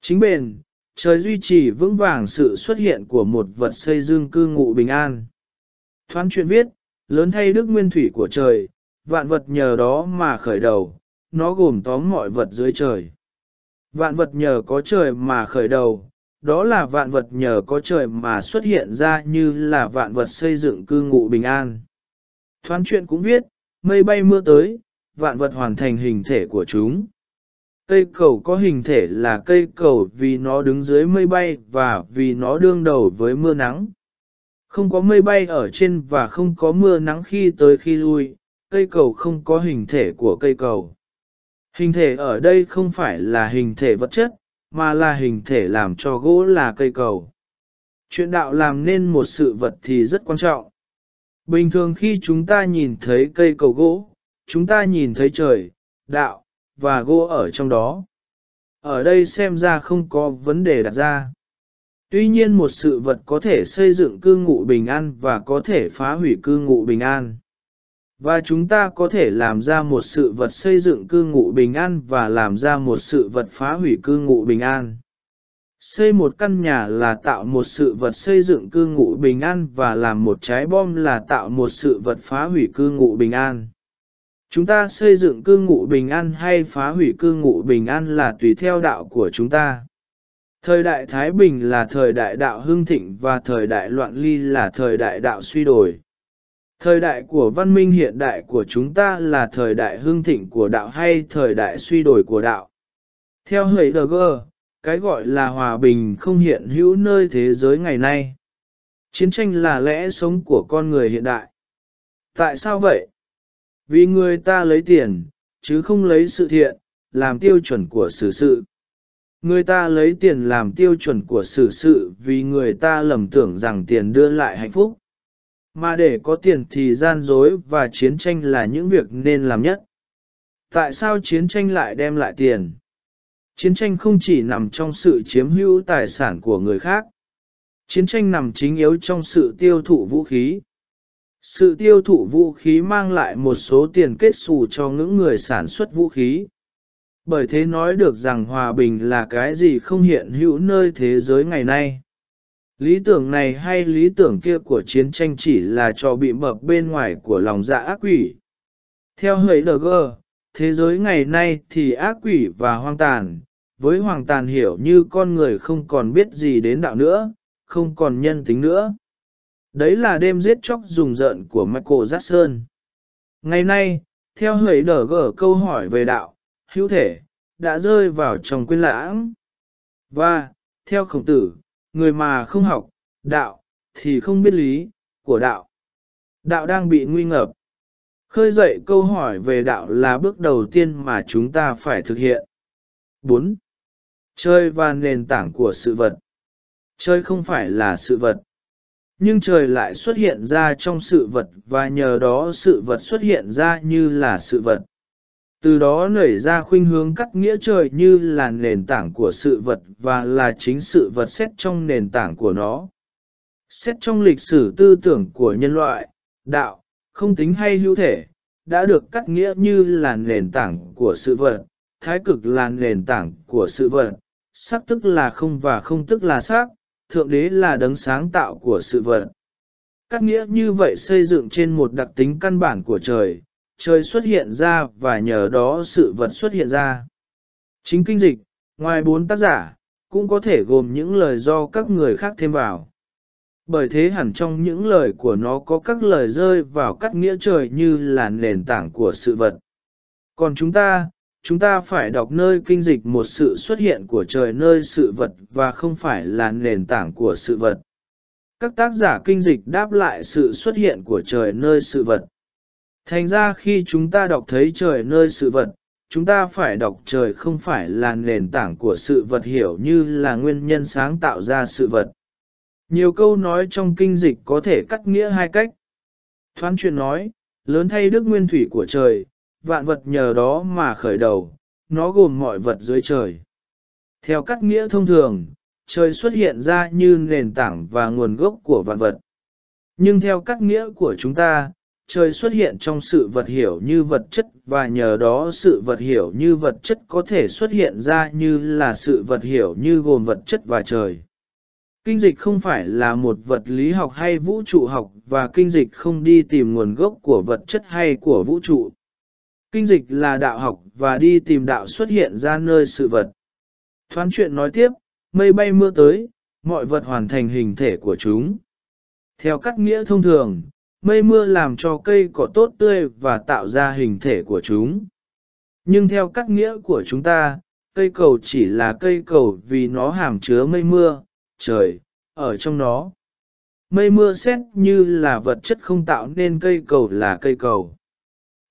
Speaker 1: Chính bền, trời duy trì vững vàng sự xuất hiện của một vật xây dựng cư ngụ bình an. Thoán chuyện viết, lớn thay đức nguyên thủy của trời, vạn vật nhờ đó mà khởi đầu, nó gồm tóm mọi vật dưới trời. Vạn vật nhờ có trời mà khởi đầu, đó là vạn vật nhờ có trời mà xuất hiện ra như là vạn vật xây dựng cư ngụ bình an. Thoán chuyện cũng viết, mây bay mưa tới, vạn vật hoàn thành hình thể của chúng. Cây cầu có hình thể là cây cầu vì nó đứng dưới mây bay và vì nó đương đầu với mưa nắng. Không có mây bay ở trên và không có mưa nắng khi tới khi lui, cây cầu không có hình thể của cây cầu. Hình thể ở đây không phải là hình thể vật chất, mà là hình thể làm cho gỗ là cây cầu. Chuyện đạo làm nên một sự vật thì rất quan trọng. Bình thường khi chúng ta nhìn thấy cây cầu gỗ, chúng ta nhìn thấy trời, đạo, và gỗ ở trong đó. Ở đây xem ra không có vấn đề đặt ra. Tuy nhiên một sự vật có thể xây dựng cư ngụ bình an và có thể phá hủy cư ngụ bình an. Và chúng ta có thể làm ra một sự vật xây dựng cư ngụ bình an và làm ra một sự vật phá hủy cư ngụ bình an. Xây một căn nhà là tạo một sự vật xây dựng cư ngụ bình an và làm một trái bom là tạo một sự vật phá hủy cư ngụ bình an. Chúng ta xây dựng cư ngụ bình an hay phá hủy cư ngụ bình an là tùy theo đạo của chúng ta. Thời đại Thái Bình là thời đại đạo hưng thịnh và thời đại loạn ly là thời đại đạo suy đổi. Thời đại của văn minh hiện đại của chúng ta là thời đại hương thịnh của đạo hay thời đại suy đổi của đạo. Theo Heidegger, cái gọi là hòa bình không hiện hữu nơi thế giới ngày nay. Chiến tranh là lẽ sống của con người hiện đại. Tại sao vậy? Vì người ta lấy tiền, chứ không lấy sự thiện, làm tiêu chuẩn của xử sự. Người ta lấy tiền làm tiêu chuẩn của xử sự vì người ta lầm tưởng rằng tiền đưa lại hạnh phúc. Mà để có tiền thì gian dối và chiến tranh là những việc nên làm nhất. Tại sao chiến tranh lại đem lại tiền? Chiến tranh không chỉ nằm trong sự chiếm hữu tài sản của người khác. Chiến tranh nằm chính yếu trong sự tiêu thụ vũ khí. Sự tiêu thụ vũ khí mang lại một số tiền kết xù cho những người sản xuất vũ khí. Bởi thế nói được rằng hòa bình là cái gì không hiện hữu nơi thế giới ngày nay. Lý tưởng này hay lý tưởng kia của chiến tranh chỉ là cho bị mập bên ngoài của lòng dạ ác quỷ. Theo Heidegger, thế giới ngày nay thì ác quỷ và hoang tàn, với hoang tàn hiểu như con người không còn biết gì đến đạo nữa, không còn nhân tính nữa. Đấy là đêm giết chóc rùng rợn của Michael Jackson. Ngày nay, theo Heidegger câu hỏi về đạo, hữu thể, đã rơi vào trong quên lãng. Và, theo khổng tử, người mà không học, đạo, thì không biết lý, của đạo. Đạo đang bị nguy ngập. Khơi dậy câu hỏi về đạo là bước đầu tiên mà chúng ta phải thực hiện. 4. Chơi và nền tảng của sự vật. Chơi không phải là sự vật. Nhưng trời lại xuất hiện ra trong sự vật và nhờ đó sự vật xuất hiện ra như là sự vật. Từ đó nảy ra khuynh hướng cắt nghĩa trời như là nền tảng của sự vật và là chính sự vật xét trong nền tảng của nó. Xét trong lịch sử tư tưởng của nhân loại, đạo, không tính hay hữu thể, đã được cắt nghĩa như là nền tảng của sự vật, thái cực là nền tảng của sự vật, sắc tức là không và không tức là sắc, thượng đế là đấng sáng tạo của sự vật. Cắt nghĩa như vậy xây dựng trên một đặc tính căn bản của trời, trời xuất hiện ra và nhờ đó sự vật xuất hiện ra. Chính kinh dịch, ngoài bốn tác giả, cũng có thể gồm những lời do các người khác thêm vào. Bởi thế hẳn trong những lời của nó có các lời rơi vào các nghĩa trời như là nền tảng của sự vật. Còn chúng ta, chúng ta phải đọc nơi kinh dịch một sự xuất hiện của trời nơi sự vật và không phải là nền tảng của sự vật. Các tác giả kinh dịch đáp lại sự xuất hiện của trời nơi sự vật. Thành ra khi chúng ta đọc thấy trời nơi sự vật, chúng ta phải đọc trời không phải là nền tảng của sự vật hiểu như là nguyên nhân sáng tạo ra sự vật. Nhiều câu nói trong kinh dịch có thể cắt nghĩa hai cách. Thoán chuyện nói, lớn thay đức nguyên thủy của trời, vạn vật nhờ đó mà khởi đầu, nó gồm mọi vật dưới trời. Theo cắt nghĩa thông thường, trời xuất hiện ra như nền tảng và nguồn gốc của vạn vật. Nhưng theo cắt nghĩa của chúng ta, trời xuất hiện trong sự vật hiểu như vật chất và nhờ đó sự vật hiểu như vật chất có thể xuất hiện ra như là sự vật hiểu như gồm vật chất và trời. Kinh dịch không phải là một vật lý học hay vũ trụ học và kinh dịch không đi tìm nguồn gốc của vật chất hay của vũ trụ. Kinh dịch là đạo học và đi tìm đạo xuất hiện ra nơi sự vật. Thoán chuyện nói tiếp, mây bay mưa tới, mọi vật hoàn thành hình thể của chúng. Theo các nghĩa thông thường, mây mưa làm cho cây cỏ tốt tươi và tạo ra hình thể của chúng. Nhưng theo các nghĩa của chúng ta, cây cầu chỉ là cây cầu vì nó hàm chứa mây mưa, trời, ở trong nó. Mây mưa xét như là vật chất không tạo nên cây cầu là cây cầu.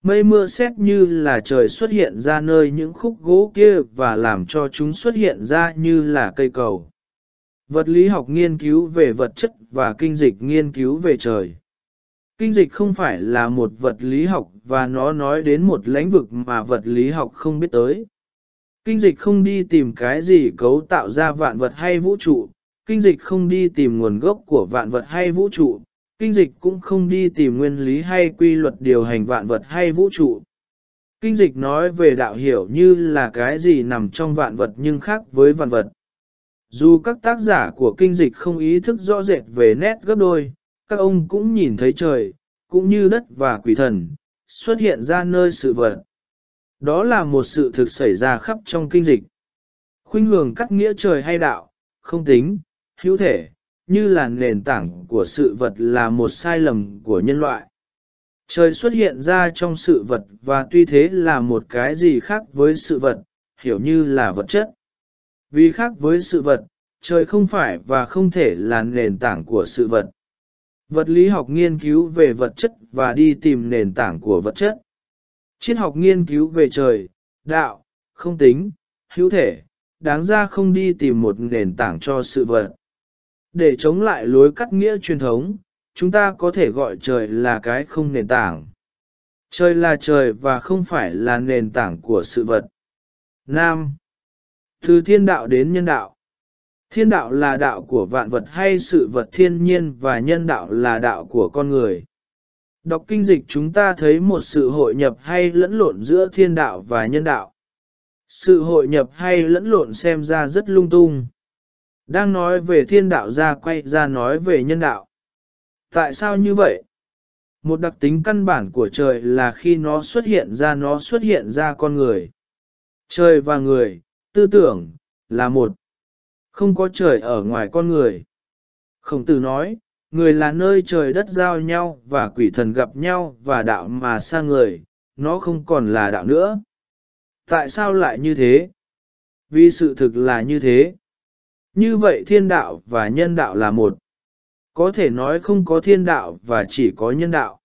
Speaker 1: Mây mưa xét như là trời xuất hiện ra nơi những khúc gỗ kia và làm cho chúng xuất hiện ra như là cây cầu. Vật lý học nghiên cứu về vật chất và kinh dịch nghiên cứu về trời. Kinh dịch không phải là một vật lý học và nó nói đến một lãnh vực mà vật lý học không biết tới. Kinh dịch không đi tìm cái gì cấu tạo ra vạn vật hay vũ trụ, kinh dịch không đi tìm nguồn gốc của vạn vật hay vũ trụ, kinh dịch cũng không đi tìm nguyên lý hay quy luật điều hành vạn vật hay vũ trụ. Kinh dịch nói về đạo hiểu như là cái gì nằm trong vạn vật nhưng khác với vạn vật. Dù các tác giả của kinh dịch không ý thức rõ rệt về nét gấp đôi, các ông cũng nhìn thấy trời, cũng như đất và quỷ thần, xuất hiện ra nơi sự vật. Đó là một sự thực xảy ra khắp trong kinh dịch. Khuynh hưởng cắt nghĩa trời hay đạo, không tính, hữu thể, như là nền tảng của sự vật là một sai lầm của nhân loại. Trời xuất hiện ra trong sự vật và tuy thế là một cái gì khác với sự vật, hiểu như là vật chất. Vì khác với sự vật, trời không phải và không thể là nền tảng của sự vật. Vật lý học nghiên cứu về vật chất và đi tìm nền tảng của vật chất. Triết học nghiên cứu về trời, đạo, không tính, hữu thể, đáng ra không đi tìm một nền tảng cho sự vật. Để chống lại lối cắt nghĩa truyền thống, chúng ta có thể gọi trời là cái không nền tảng. Trời là trời và không phải là nền tảng của sự vật. Nam Từ thiên đạo đến nhân đạo Thiên đạo là đạo của vạn vật hay sự vật thiên nhiên và nhân đạo là đạo của con người. Đọc kinh dịch chúng ta thấy một sự hội nhập hay lẫn lộn giữa thiên đạo và nhân đạo. Sự hội nhập hay lẫn lộn xem ra rất lung tung. Đang nói về thiên đạo ra quay ra nói về nhân đạo. Tại sao như vậy? Một đặc tính căn bản của trời là khi nó xuất hiện ra nó xuất hiện ra con người. Trời và người, tư tưởng, là một. Không có trời ở ngoài con người. Khổng tử nói, người là nơi trời đất giao nhau và quỷ thần gặp nhau và đạo mà xa người, nó không còn là đạo nữa. Tại sao lại như thế? Vì sự thực là như thế. Như vậy thiên đạo và nhân đạo là một. Có thể nói không có thiên đạo và chỉ có nhân đạo.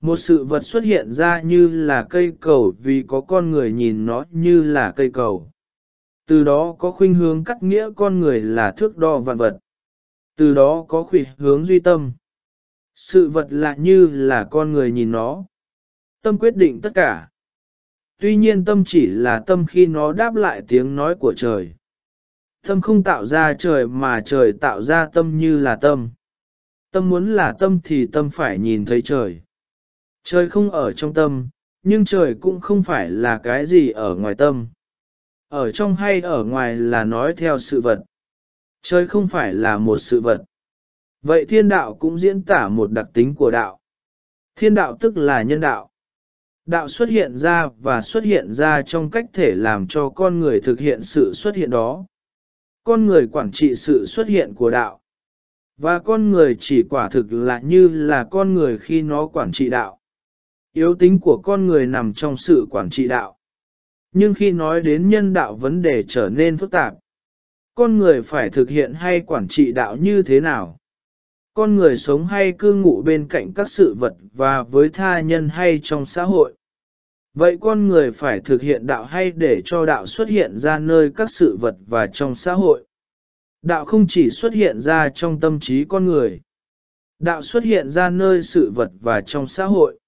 Speaker 1: Một sự vật xuất hiện ra như là cây cầu vì có con người nhìn nó như là cây cầu. Từ đó có khuynh hướng cắt nghĩa con người là thước đo vạn vật. Từ đó có khuynh hướng duy tâm. Sự vật là như là con người nhìn nó. Tâm quyết định tất cả. Tuy nhiên tâm chỉ là tâm khi nó đáp lại tiếng nói của trời. Tâm không tạo ra trời mà trời tạo ra tâm như là tâm. Tâm muốn là tâm thì tâm phải nhìn thấy trời. Trời không ở trong tâm, nhưng trời cũng không phải là cái gì ở ngoài tâm. Ở trong hay ở ngoài là nói theo sự vật. Trời không phải là một sự vật. Vậy thiên đạo cũng diễn tả một đặc tính của đạo. Thiên đạo tức là nhân đạo. Đạo xuất hiện ra và xuất hiện ra trong cách thể làm cho con người thực hiện sự xuất hiện đó. Con người quản trị sự xuất hiện của đạo. Và con người chỉ quả thực là như là con người khi nó quản trị đạo. Yếu tính của con người nằm trong sự quản trị đạo. Nhưng khi nói đến nhân đạo vấn đề trở nên phức tạp, con người phải thực hiện hay quản trị đạo như thế nào? Con người sống hay cư ngụ bên cạnh các sự vật và với tha nhân hay trong xã hội? Vậy con người phải thực hiện đạo hay để cho đạo xuất hiện ra nơi các sự vật và trong xã hội? Đạo không chỉ xuất hiện ra trong tâm trí con người. Đạo xuất hiện ra nơi sự vật và trong xã hội.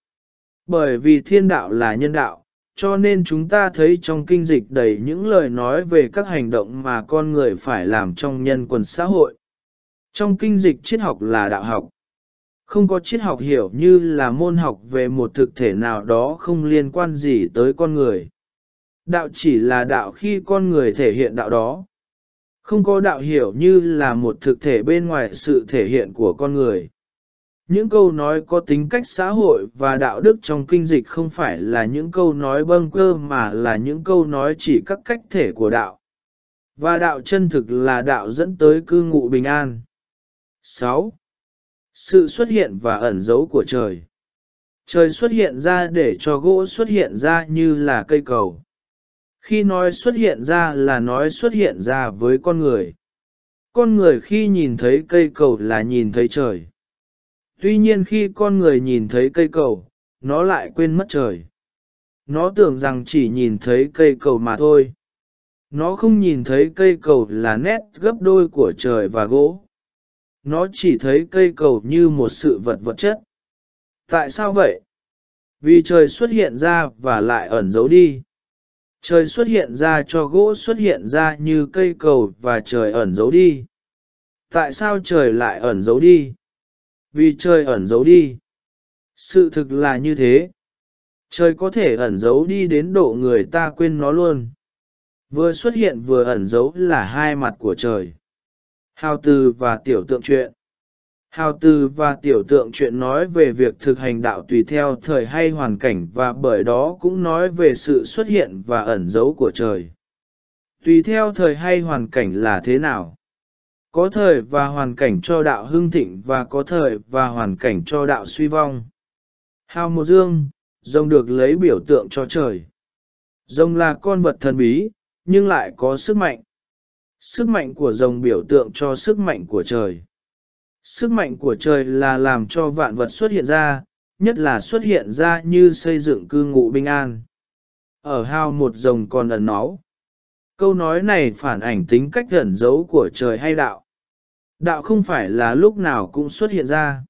Speaker 1: Bởi vì thiên đạo là nhân đạo, cho nên chúng ta thấy trong kinh dịch đầy những lời nói về các hành động mà con người phải làm trong nhân quần xã hội. Trong kinh dịch triết học là đạo học. Không có triết học hiểu như là môn học về một thực thể nào đó không liên quan gì tới con người. Đạo chỉ là đạo khi con người thể hiện đạo đó. Không có đạo hiểu như là một thực thể bên ngoài sự thể hiện của con người. Những câu nói có tính cách xã hội và đạo đức trong kinh dịch không phải là những câu nói bâng cơ mà là những câu nói chỉ các cách thể của đạo. Và đạo chân thực là đạo dẫn tới cư ngụ bình an. 6. Sự xuất hiện và ẩn dấu của trời. Trời xuất hiện ra để cho gỗ xuất hiện ra như là cây cầu. Khi nói xuất hiện ra là nói xuất hiện ra với con người. Con người khi nhìn thấy cây cầu là nhìn thấy trời. Tuy nhiên khi con người nhìn thấy cây cầu, nó lại quên mất trời. Nó tưởng rằng chỉ nhìn thấy cây cầu mà thôi. Nó không nhìn thấy cây cầu là nét gấp đôi của trời và gỗ. Nó chỉ thấy cây cầu như một sự vật vật chất. Tại sao vậy? Vì trời xuất hiện ra và lại ẩn giấu đi. Trời xuất hiện ra cho gỗ xuất hiện ra như cây cầu và trời ẩn giấu đi. Tại sao trời lại ẩn giấu đi? Vì trời ẩn giấu đi. Sự thực là như thế. Trời có thể ẩn giấu đi đến độ người ta quên nó luôn. Vừa xuất hiện vừa ẩn giấu là hai mặt của trời. Hào từ và tiểu tượng chuyện. Hào từ và tiểu tượng chuyện nói về việc thực hành đạo tùy theo thời hay hoàn cảnh và bởi đó cũng nói về sự xuất hiện và ẩn giấu của trời. Tùy theo thời hay hoàn cảnh là thế nào? Có thời và hoàn cảnh cho đạo hưng thịnh và có thời và hoàn cảnh cho đạo suy vong. Hào một dương, rồng được lấy biểu tượng cho trời. Rồng là con vật thần bí, nhưng lại có sức mạnh. Sức mạnh của rồng biểu tượng cho sức mạnh của trời. Sức mạnh của trời là làm cho vạn vật xuất hiện ra, nhất là xuất hiện ra như xây dựng cư ngụ bình an. Ở hao một rồng còn ẩn náu. Câu nói này phản ảnh tính cách ẩn giấu của trời hay đạo. Đạo không phải là lúc nào cũng xuất hiện ra.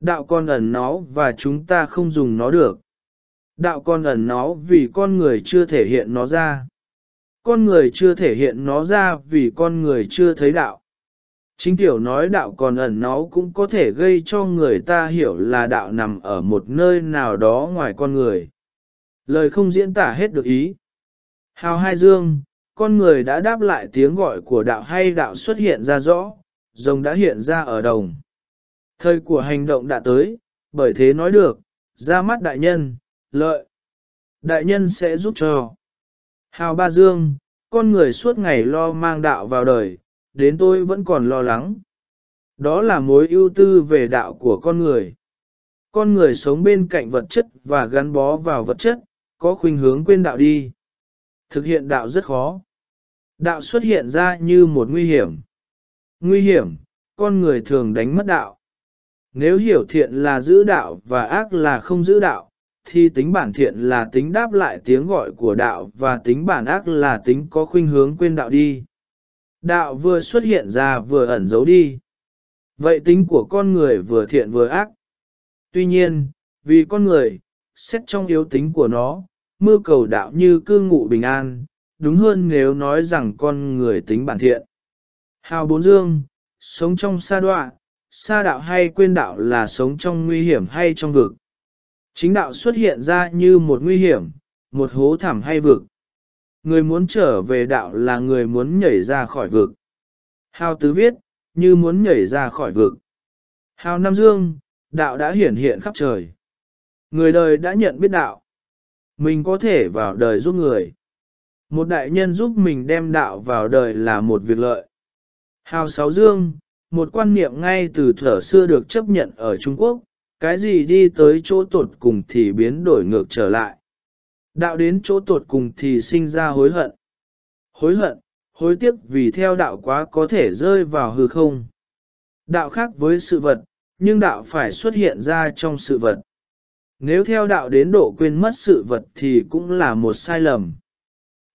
Speaker 1: Đạo con ẩn nó và chúng ta không dùng nó được. Đạo con ẩn nó vì con người chưa thể hiện nó ra. Con người chưa thể hiện nó ra vì con người chưa thấy đạo. Chính tiểu nói đạo còn ẩn nó cũng có thể gây cho người ta hiểu là đạo nằm ở một nơi nào đó ngoài con người. Lời không diễn tả hết được ý. Hào hai dương, con người đã đáp lại tiếng gọi của đạo hay đạo xuất hiện ra rõ, rồng đã hiện ra ở đồng. Thời của hành động đã tới, bởi thế nói được, ra mắt đại nhân, lợi. Đại nhân sẽ giúp cho. Hào ba dương, con người suốt ngày lo mang đạo vào đời, đến tôi vẫn còn lo lắng. Đó là mối ưu tư về đạo của con người. Con người sống bên cạnh vật chất và gắn bó vào vật chất, có khuynh hướng quên đạo đi. Thực hiện đạo rất khó. Đạo xuất hiện ra như một nguy hiểm. Nguy hiểm, con người thường đánh mất đạo. Nếu hiểu thiện là giữ đạo và ác là không giữ đạo, thì tính bản thiện là tính đáp lại tiếng gọi của đạo và tính bản ác là tính có khuynh hướng quên đạo đi. Đạo vừa xuất hiện ra vừa ẩn giấu đi. Vậy tính của con người vừa thiện vừa ác. Tuy nhiên, vì con người, xét trong yếu tính của nó, mưa cầu đạo như cư ngụ bình an, đúng hơn nếu nói rằng con người tính bản thiện. Hào bốn dương, sống trong sa đọa, sa đạo hay quên đạo là sống trong nguy hiểm hay trong vực. Chính đạo xuất hiện ra như một nguy hiểm, một hố thẳm hay vực. Người muốn trở về đạo là người muốn nhảy ra khỏi vực. Hào tứ viết, như muốn nhảy ra khỏi vực. Hào Nam Dương, đạo đã hiển hiện khắp trời. Người đời đã nhận biết đạo. Mình có thể vào đời giúp người. Một đại nhân giúp mình đem đạo vào đời là một việc lợi. Hào Sáu Dương, một quan niệm ngay từ thở xưa được chấp nhận ở Trung Quốc, cái gì đi tới chỗ tột cùng thì biến đổi ngược trở lại. Đạo đến chỗ tột cùng thì sinh ra hối hận. Hối hận, hối tiếc vì theo đạo quá có thể rơi vào hư không. Đạo khác với sự vật, nhưng đạo phải xuất hiện ra trong sự vật. Nếu theo đạo đến độ quên mất sự vật thì cũng là một sai lầm.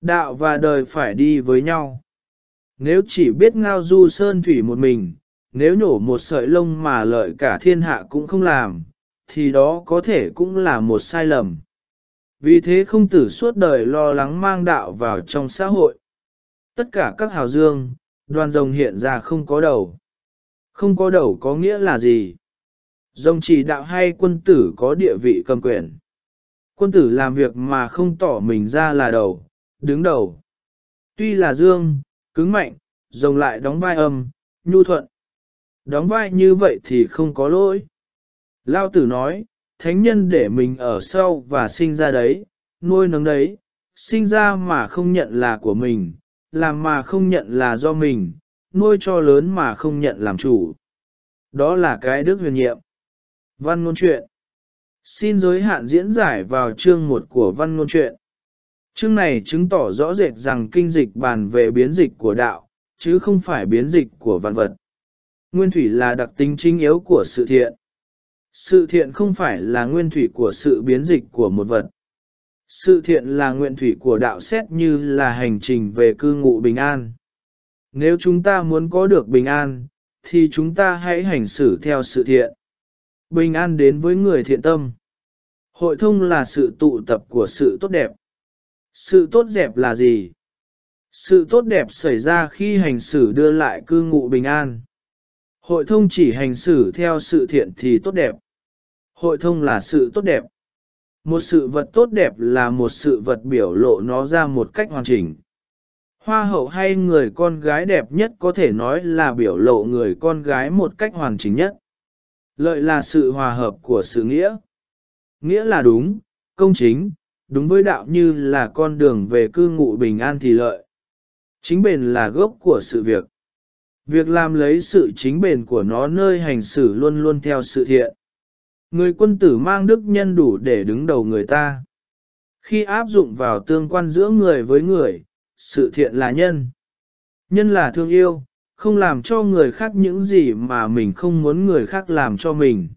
Speaker 1: Đạo và đời phải đi với nhau. Nếu chỉ biết ngao du sơn thủy một mình, nếu nhổ một sợi lông mà lợi cả thiên hạ cũng không làm, thì đó có thể cũng là một sai lầm. Vì thế không tử suốt đời lo lắng mang đạo vào trong xã hội. Tất cả các hào dương, đoàn rồng hiện ra không có đầu. Không có đầu có nghĩa là gì? Rồng chỉ đạo hay quân tử có địa vị cầm quyền. Quân tử làm việc mà không tỏ mình ra là đầu, đứng đầu. Tuy là dương, cứng mạnh, rồng lại đóng vai âm, nhu thuận. Đóng vai như vậy thì không có lỗi. Lao tử nói, thánh nhân để mình ở sau và sinh ra đấy, nuôi nấng đấy, sinh ra mà không nhận là của mình, làm mà không nhận là do mình, nuôi cho lớn mà không nhận làm chủ. Đó là cái đức huyền nhiệm. Văn ngôn truyện Xin giới hạn diễn giải vào chương 1 của văn ngôn truyện. Chương này chứng tỏ rõ rệt rằng kinh dịch bàn về biến dịch của đạo, chứ không phải biến dịch của văn vật. Nguyên thủy là đặc tính chính yếu của sự thiện. Sự thiện không phải là nguyên thủy của sự biến dịch của một vật. Sự thiện là nguyện thủy của đạo xét như là hành trình về cư ngụ bình an. Nếu chúng ta muốn có được bình an, thì chúng ta hãy hành xử theo sự thiện. Bình an đến với người thiện tâm. Hội thông là sự tụ tập của sự tốt đẹp. Sự tốt đẹp là gì? Sự tốt đẹp xảy ra khi hành xử đưa lại cư ngụ bình an. Hội thông chỉ hành xử theo sự thiện thì tốt đẹp. Hội thông là sự tốt đẹp. Một sự vật tốt đẹp là một sự vật biểu lộ nó ra một cách hoàn chỉnh. Hoa hậu hay người con gái đẹp nhất có thể nói là biểu lộ người con gái một cách hoàn chỉnh nhất. Lợi là sự hòa hợp của sự nghĩa. Nghĩa là đúng, công chính, đúng với đạo như là con đường về cư ngụ bình an thì lợi. Chính bền là gốc của sự việc. Việc làm lấy sự chính bền của nó nơi hành xử luôn luôn theo sự thiện. Người quân tử mang đức nhân đủ để đứng đầu người ta. Khi áp dụng vào tương quan giữa người với người, sự thiện là nhân. Nhân là thương yêu, không làm cho người khác những gì mà mình không muốn người khác làm cho mình.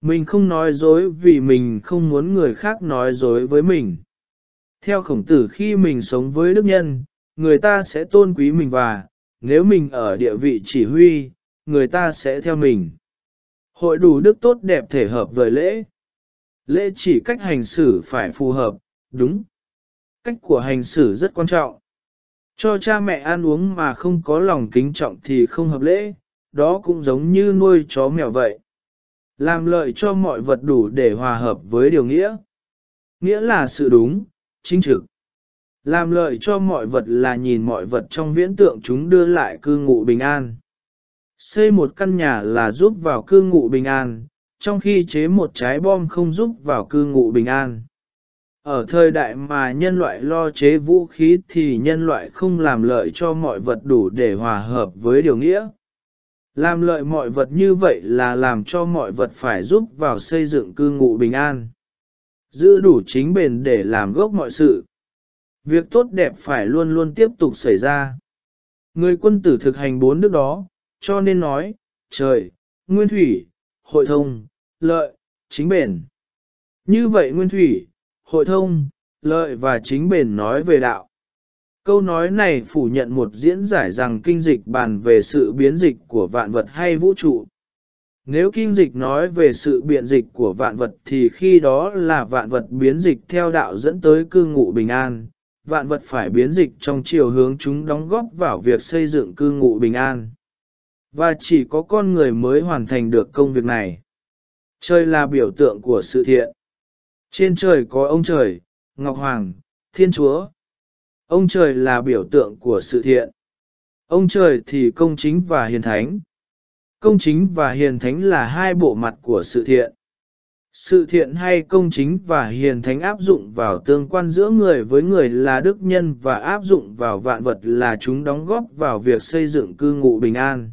Speaker 1: Mình không nói dối vì mình không muốn người khác nói dối với mình. Theo khổng tử khi mình sống với đức nhân, người ta sẽ tôn quý mình và, nếu mình ở địa vị chỉ huy, người ta sẽ theo mình. Hội đủ đức tốt đẹp thể hợp với lễ. Lễ chỉ cách hành xử phải phù hợp, đúng. Cách của hành xử rất quan trọng. Cho cha mẹ ăn uống mà không có lòng kính trọng thì không hợp lễ, đó cũng giống như nuôi chó mèo vậy. Làm lợi cho mọi vật đủ để hòa hợp với điều nghĩa. Nghĩa là sự đúng, chính trực. Làm lợi cho mọi vật là nhìn mọi vật trong viễn tượng chúng đưa lại cư ngụ bình an. Xây một căn nhà là giúp vào cư ngụ bình an, trong khi chế một trái bom không giúp vào cư ngụ bình an. Ở thời đại mà nhân loại lo chế vũ khí thì nhân loại không làm lợi cho mọi vật đủ để hòa hợp với điều nghĩa. Làm lợi mọi vật như vậy là làm cho mọi vật phải giúp vào xây dựng cư ngụ bình an. Giữ đủ chính bền để làm gốc mọi sự. Việc tốt đẹp phải luôn luôn tiếp tục xảy ra. Người quân tử thực hành bốn đức đó, cho nên nói, trời, nguyên thủy, hội thông, lợi, chính bền. Như vậy nguyên thủy, hội thông, lợi và chính bền nói về đạo. Câu nói này phủ nhận một diễn giải rằng kinh dịch bàn về sự biến dịch của vạn vật hay vũ trụ. Nếu kinh dịch nói về sự biện dịch của vạn vật thì khi đó là vạn vật biến dịch theo đạo dẫn tới cư ngụ bình an, vạn vật phải biến dịch trong chiều hướng chúng đóng góp vào việc xây dựng cư ngụ bình an. Và chỉ có con người mới hoàn thành được công việc này. Trời là biểu tượng của sự thiện. Trên trời có ông trời, Ngọc Hoàng, Thiên Chúa. Ông trời là biểu tượng của sự thiện. Ông trời thì công chính và hiền thánh. Công chính và hiền thánh là hai bộ mặt của sự thiện. Sự thiện hay công chính và hiền thánh áp dụng vào tương quan giữa người với người là đức nhân và áp dụng vào vạn vật là chúng đóng góp vào việc xây dựng cư ngụ bình an.